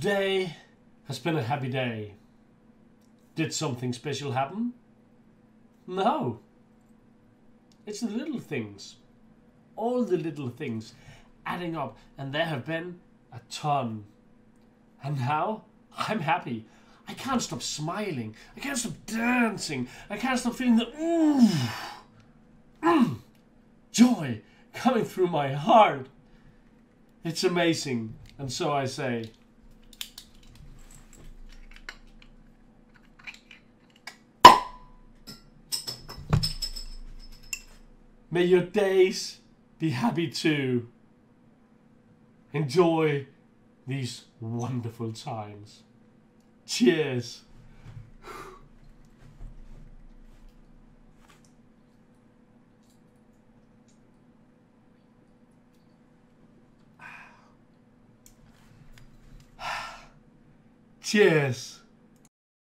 Today has been a happy day. Did something special happen? No. It's the little things. All the little things adding up, and there have been a ton. And now I'm happy. I can't stop smiling. I can't stop dancing. I can't stop feeling the ooh, mm, joy coming through my heart. It's amazing. And so I say, May your days be happy too. Enjoy these wonderful times. Cheers. Cheers.